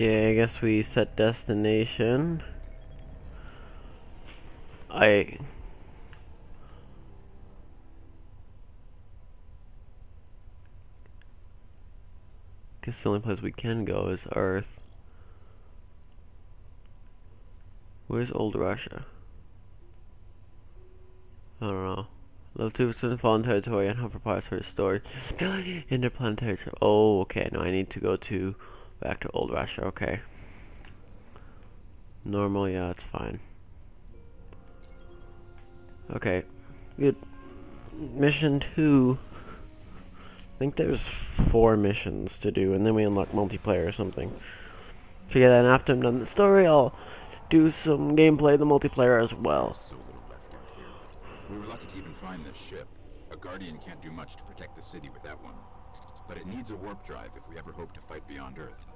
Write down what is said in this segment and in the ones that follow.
Okay, I guess we set destination. I guess the only place we can go is Earth. Where's Old Russia? I don't know. Level 2 percent fallen territory and hover parts for storage. Interplanetary. Oh, okay. No, I need to go to back to Old Russia. Okay. Normal, yeah, it's fine. Okay. Good. Mission 2. I think there's four missions to do, and then we unlock multiplayer or something. So yeah, then after I'm done the story, I'll do some gameplay the multiplayer as well. So. We were lucky to even find this ship. A Guardian can't do much to protect the city with that one. But it needs a warp drive if we ever hope to fight beyond Earth.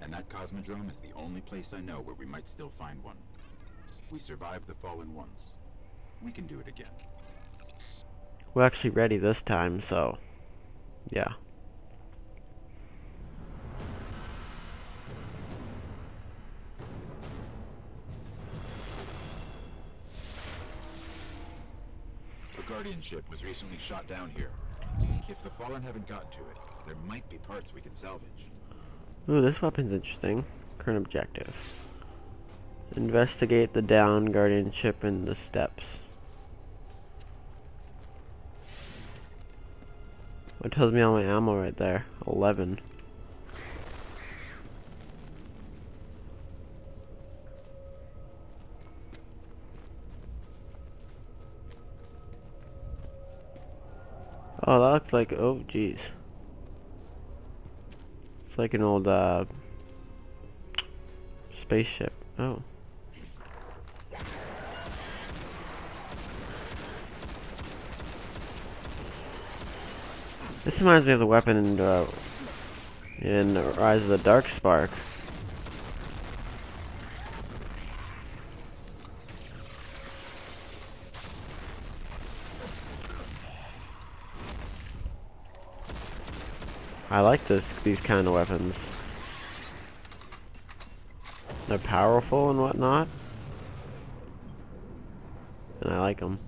And that Cosmodrome is the only place I know where we might still find one. We survived the Fallen once. We can do it again. We're actually ready this time, so yeah. The Guardian ship was recently shot down here. If the Fallen haven't gotten to it, there might be parts we can salvage. Ooh, this weapon's interesting. Current objective. Investigate the down guardian ship in the Steppes. What tells me all my ammo right there? 11. Oh, that looks like, oh jeez. It's like an old, uh, spaceship. Oh. This reminds me of the weapon in, uh, in Rise of the Dark Spark. I like this these kind of weapons. They're powerful and whatnot. And I like them.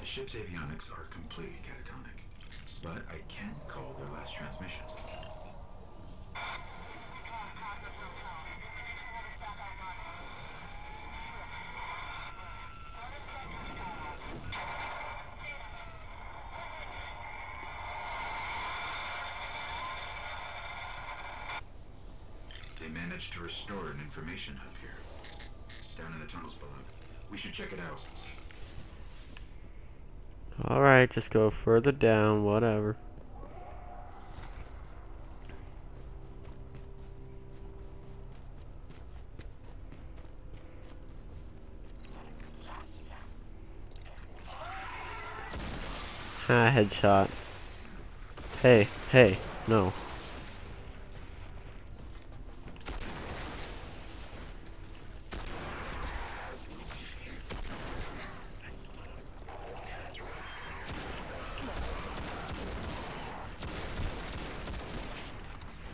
The ship's avionics are completely catatonic, but I can call their last transmission. Managed to restore an information hub here, down in the tunnels below. We should check it out. Alright, just go further down, whatever. Ah, headshot. Hey, hey, no.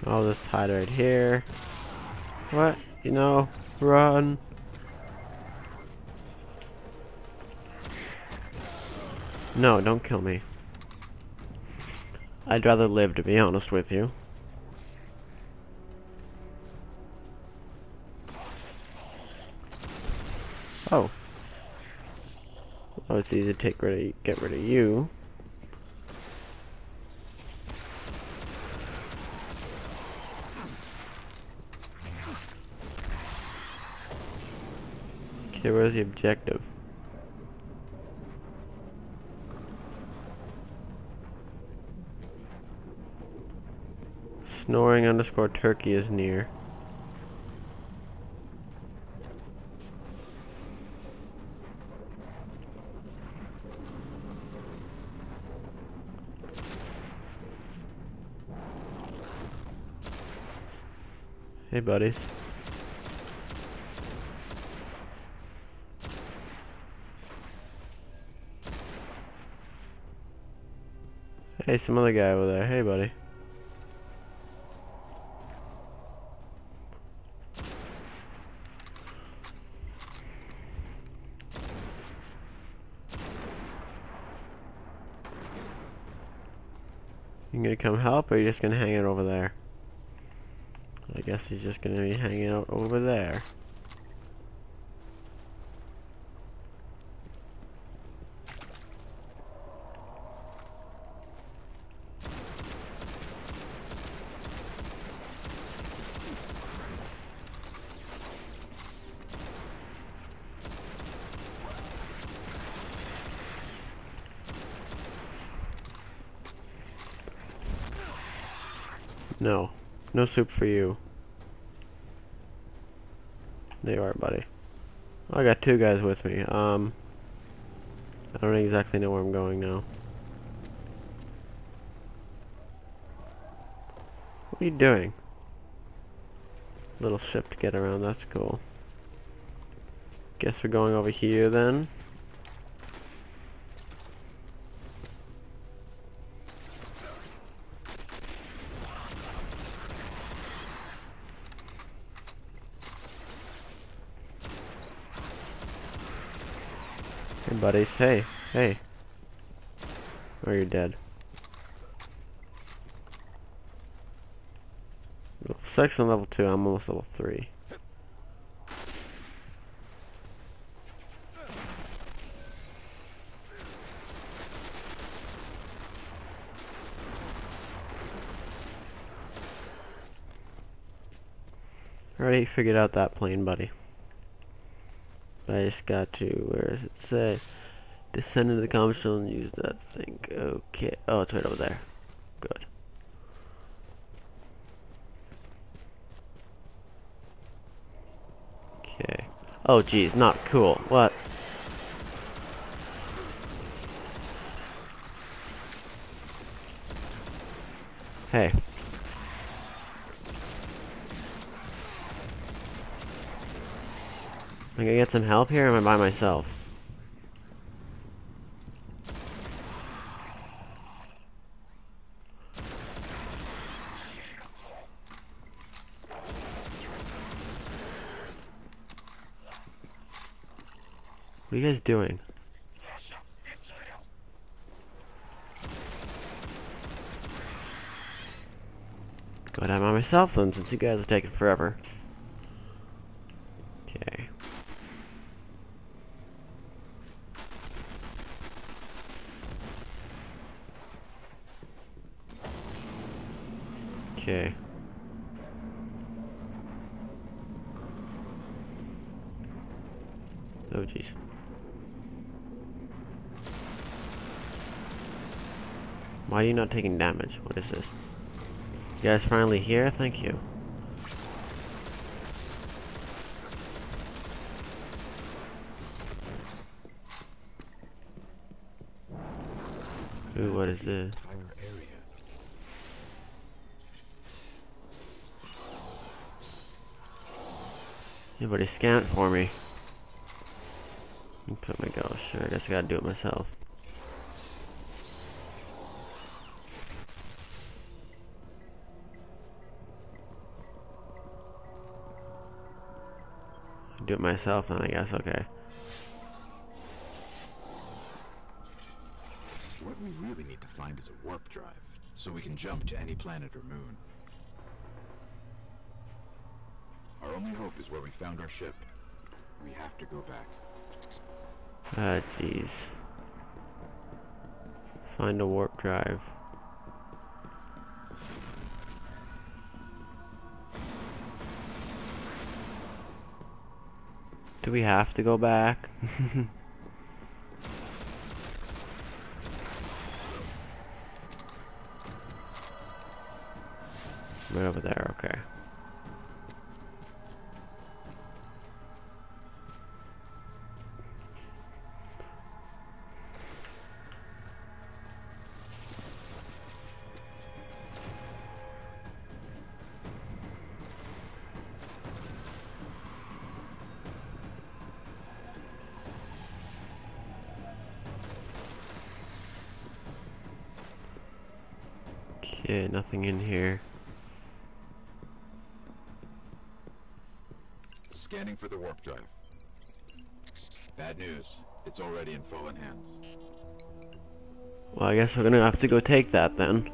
I'll just hide right here. What? You know, run. No, don't kill me. I'd rather live, to be honest with you. Oh. Oh, it's easy to take rid of, get rid of you. Okay, where's the objective? Snoring underscore turkey is near. Hey buddies. Hey, some other guy over there. Hey, buddy. You gonna come help, or are you just gonna hang it over there? I guess he's just gonna be hanging out over there. No. No soup for you. There you are, buddy. I got two guys with me. Um, I don't exactly know where I'm going now. What are you doing? Little ship to get around, that's cool. Guess we're going over here then. Hey buddies, hey, hey. Oh, you're dead. Level 6 and level 2, I'm almost level 3. Already figured out that plane, buddy. I just got to, where does it say? Descend into the console and use that thing. Okay. Oh, it's right over there. Good. Okay. Oh, geez, not cool. What? Hey. Am I gonna get some help here or am I by myself? What are you guys doing? Go down by myself then, since you guys are taking forever. Okay. Okay. Oh jeez. Why are you not taking damage? What is this? You guys finally here? Thank you. Ooh, what is this? Anybody scan it for me? Put my go. Sure, I guess I gotta do it myself. Do it myself then, I guess. Okay. What we really need to find is a warp drive, so we can jump to any planet or moon. Our only hope is where we found our ship. We have to go back. Ah, jeez. Find a warp drive. Do we have to go back? right over there, Okay, nothing in here. Scanning for the warp drive. Bad news. It's already in fallen hands. Well, I guess we're gonna have to go take that then.